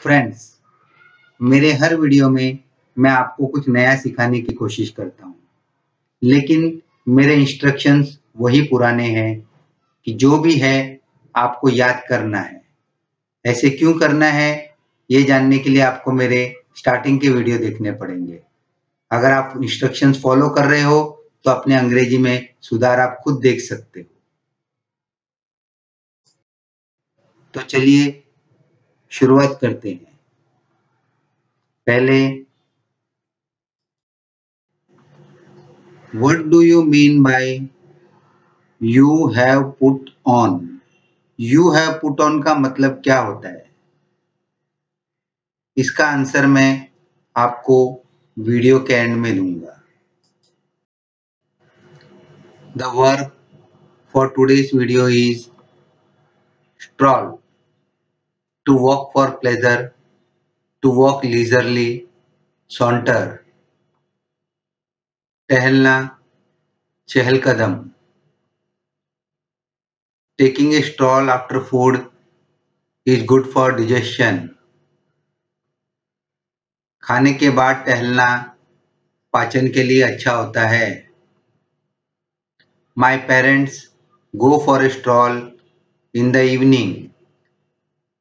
Friends मेरे हर video में मैं आपको कुछ नया सिखाने की कोशिश करता हूँ। लेकिन मेरे इंस्ट्रक्शंस वही पुराने हैं कि जो भी है आपको याद करना है। ऐसे क्यों करना है, ये जानने के लिए आपको मेरे स्टार्टिंग के वीडियो देखने पड़ेंगे। अगर आप इंस्ट्रक्शंस फॉलो कर रहे हो तो अपने अंग्रेज़ी में सुधार आप खुद देख सकते हो। तो चलिए शुरुआत करते हैं। पहले, what do you mean by you have put on? You have put on का मतलब क्या होता है? इसका आंसर मैं आपको वीडियो के एंड में दूँगा। The word for today's video is stroll to walk for pleasure, to walk leisurely, saunter, टहलना चहलकदम taking a stroll after food is good for digestion खाने के बाद टहलना पाचन के लिए अच्छा होता है My parents go for a stroll in the evening.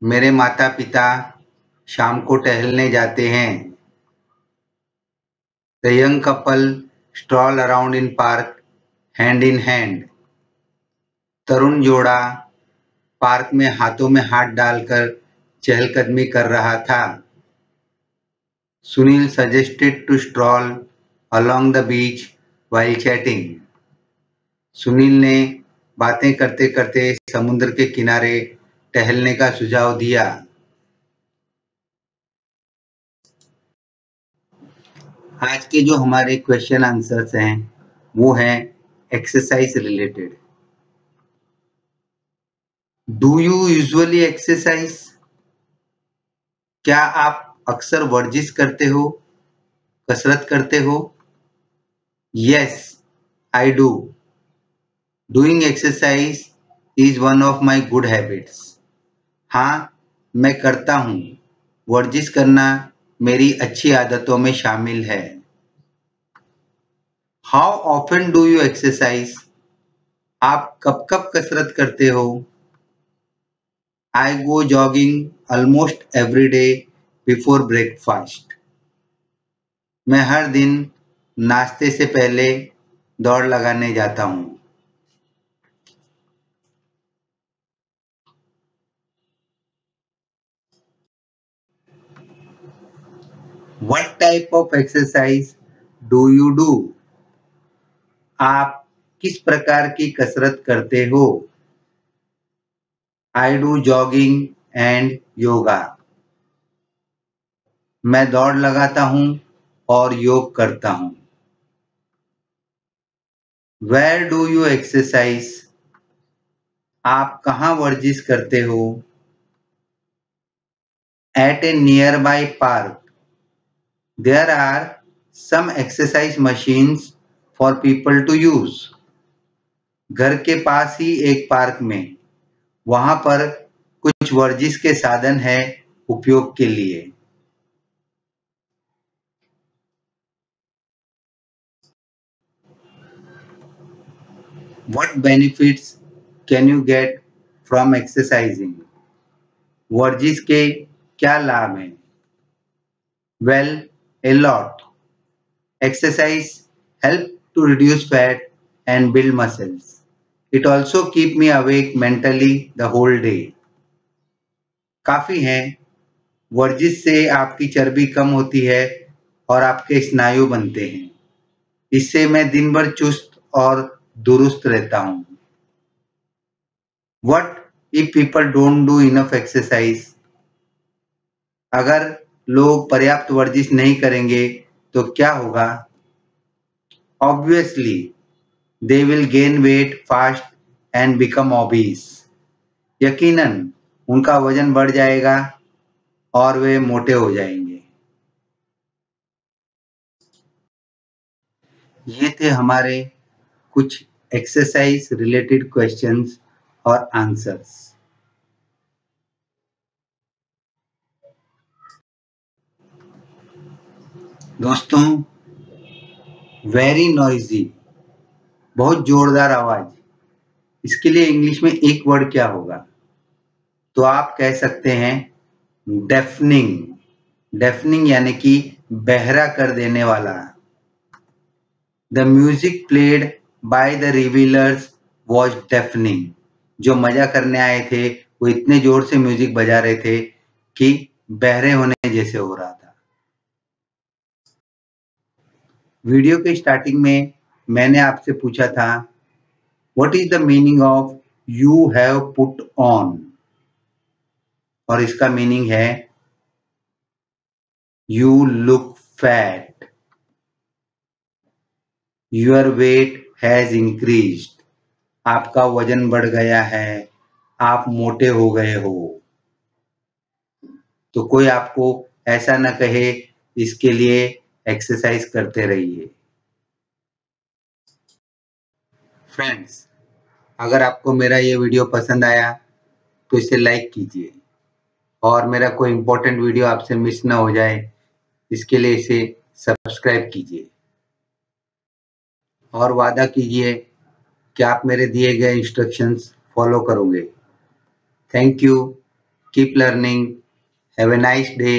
मेरे माता पिता शाम को टहलने जाते हैं। The young couple stroll around in park hand in hand तरुण जोड़ा पार्क में हाथों में हाथ डालकर चहलकदमी कर रहा था। Sunil suggested to stroll along the beach while chatting Sunil ने बातें करते करते समुद्र के किनारे टहलने का सुझाव दिया। आज के जो हमारे क्वेश्चन आंसर्स हैं, वो हैं exercise related do you usually exercise क्या आप अक्सर वर्जिश करते हो? कसरत करते हो? Yes I do doing exercise is one of my good habits हाँ मैं करता हूँ। वर्जिश करना मेरी अच्छी आदतों में शामिल है। How often do you exercise आप कब कब कसरत करते हो? I go jogging almost every day before breakfast मैं हर दिन नाश्ते से पहले दौड़ लगाने जाता हूँ। What type of exercise do you do? आप किस प्रकार की कसरत करते हो? I do jogging and yoga मैं दौड़ लगाता हूँ और योग करता हूँ। वेयर डू यू एक्सरसाइज आप कहा वर्जिश करते हो? At a nearby park there are some exercise machines for people to use घर के पास ही एक पार्क में वहाँ पर कुछ वर्जिश के साधन है उपयोग के लिए what benefits can you get from exercising वर्जिश के क्या लाभ हैं well a lot. Exercise help to reduce fat and build muscles. It also keep me awake mentally the whole day. काफ़ी हैं वर्जिश से आपकी चर्बी कम होती है और आपके स्नायु बनते हैं इससे मैं दिन भर चुस्त और दुरुस्त रहता हूँ what if people don't do enough exercise अगर लोग पर्याप्त वर्जिश नहीं करेंगे तो क्या होगा? Obviously they will gain weight fast and become obese यकीनन, उनका वज़न बढ़ जाएगा और वे मोटे हो जाएँगे। ये थे हमारे कुछ एक्सरसाइज रिलेटेड क्वेश्चंस और आंसर्स दोस्तों वेरी नॉइजी बहुत जोरदार आवाज़। इसके लिए इंग्लिश में एक वर्ड क्या होगा? तो आप कह सकते हैं डेफनिंग डेफनिंग यानी कि बहरा कर देने वाला। The music played by the revellers was deafening जो मज़ा करने आए थे, वो इतने ज़ोर से म्यूज़िक बजा रहे थे कि बहरे होने जैसे हो रहा था। वीडियो के स्टार्टिंग में मैंने आपसे पूछा था what is the meaning of you have put on और इसका मीनिंग है you look fat your weight has increase आपका वज़न बढ़ गया है, आप मोटे हो गए हो। तो कोई आपको ऐसा ना कहे इसके लिए एक्सरसाइज करते रहिए। फ्रेंड्स अगर आपको मेरा ये वीडियो पसंद आया तो इसे लाइक कीजिए। और मेरा कोई इम्पोर्टेंट वीडियो आपसे मिस ना हो जाए, इसके लिए इसे सब्सक्राइब कीजिए। और वादा कीजिए कि आप मेरे दिए गए इंस्ट्रक्शंस फॉलो करोगे। Thank you keep learning have a nice day